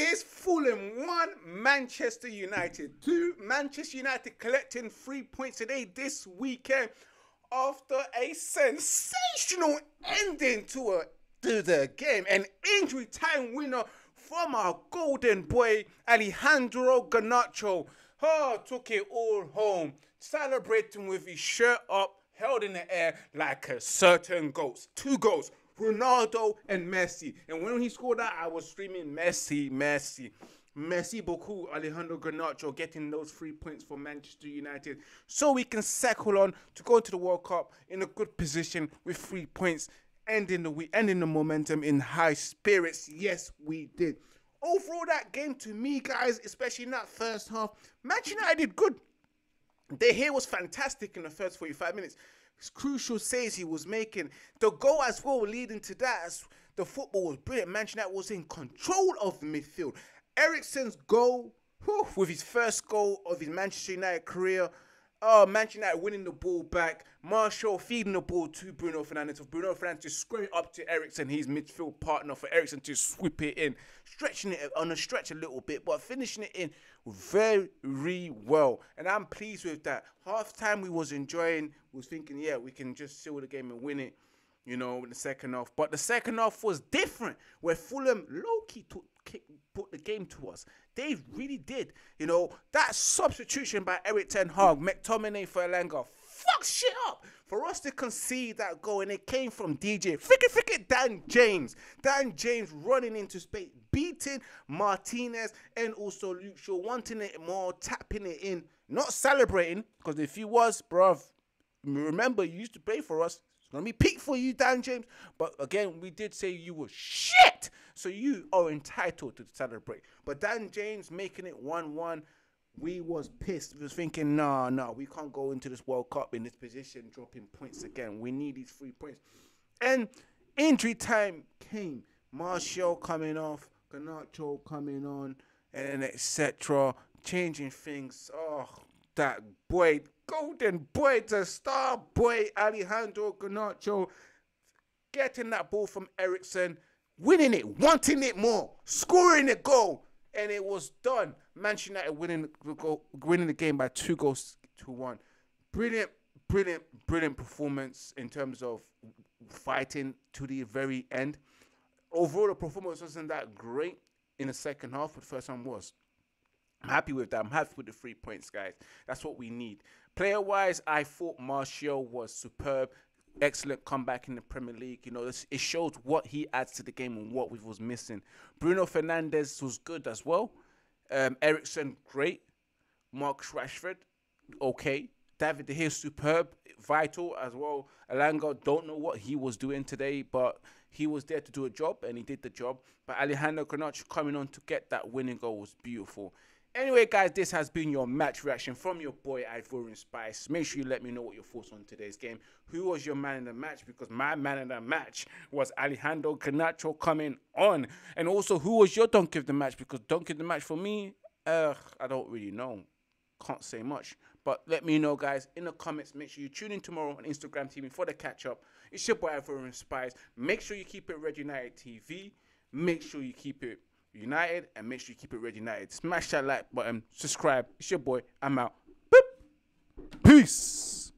is Fulham 1, Manchester United 2. Manchester United collecting three points today this weekend after a sensational ending to, a, to the game. An injury time winner from our golden boy Alejandro Garnacho. Oh, took it all home, celebrating with his shirt up, held in the air like a certain ghost. Two goals, Ronaldo and Messi. And when he scored that, I was screaming Messi, Messi. Messi beaucoup, Alejandro Garnacho getting those three points for Manchester United so we can settle on to go to the World Cup in a good position with three points, ending the week, ending the momentum in high spirits. Yes, we did. Overall, that game to me, guys, especially in that first half, Manchester United did good. De Gea was fantastic in the first 45 minutes. Crucial saves he was making. The goal as well leading to that, as the football was brilliant. Manchester United was in control of the midfield. Eriksen's goal, whew, with his first goal of his Manchester United career, Oh, Manchester United winning the ball back. Martial feeding the ball to Bruno Fernandes. For Bruno Fernandes square it up to Eriksen, his midfield partner, for Eriksen to sweep it in. Stretching it on a stretch a little bit, but finishing it in very well. And I'm pleased with that. Half time we was enjoying, was thinking, yeah, we can just seal the game and win it you know, in the second half. But the second half was different, where Fulham low key put the game to us. They really did. You know, that substitution by Erik Ten Hag, McTominay for Elanga, fuck shit up. For us to concede that goal, and it came from DJ, freaking freaking Dan James. Dan James running into space, beating Martinez and also Luke Shaw, wanting it more, tapping it in, not celebrating, because if he was, bruv, remember, you used to play for us. It's gonna be peak for you, Dan James. But again, we did say you were shit, so you are entitled to celebrate. But Dan James making it one-one, we was pissed. We was thinking, nah, nah, we can't go into this World Cup in this position, dropping points again. We need these three points. And injury time came. Martial coming off, Garnacho coming on, and etc. Changing things. Oh, that boy golden boy, the star boy, Alejandro Garnacho, getting that ball from Eriksen, winning it, wanting it more, scoring a goal, and it was done. Manchester United winning the goal, winning the game by two goals to one. Brilliant, brilliant, brilliant performance in terms of fighting to the very end. Overall, the performance wasn't that great in the second half, but the first one was. I'm happy with that. I'm happy with the three points, guys. That's what we need. Player wise, I thought Martial was superb. Excellent comeback in the Premier League. You know, it shows what he adds to the game and what we was missing. Bruno Fernandes was good as well. Um, Eriksen, great. Marcus Rashford, okay. David De Gea, superb, vital as well. Elanga, don't know what he was doing today, but he was there to do a job and he did the job. But Alejandro Garnacho coming on to get that winning goal was beautiful. Anyway, guys, this has been your match reaction from your boy Ivorian Spice. Make sure you let me know what your thoughts on today's game. Who was your man in the match? Because my man in the match was Alejandro Garnacho coming on. And also, who was your donkey of the match? Because donkey of the match for me, uh, I don't really know. Can't say much. But let me know, guys, in the comments. Make sure you tune in tomorrow on Instagram TV for the catch up. It's your boy Ivorian Spice. Make sure you keep it Red United TV. Make sure you keep it United and make sure you keep it Red United. Smash that like button, subscribe. It's your boy. I'm out. Boop. Peace.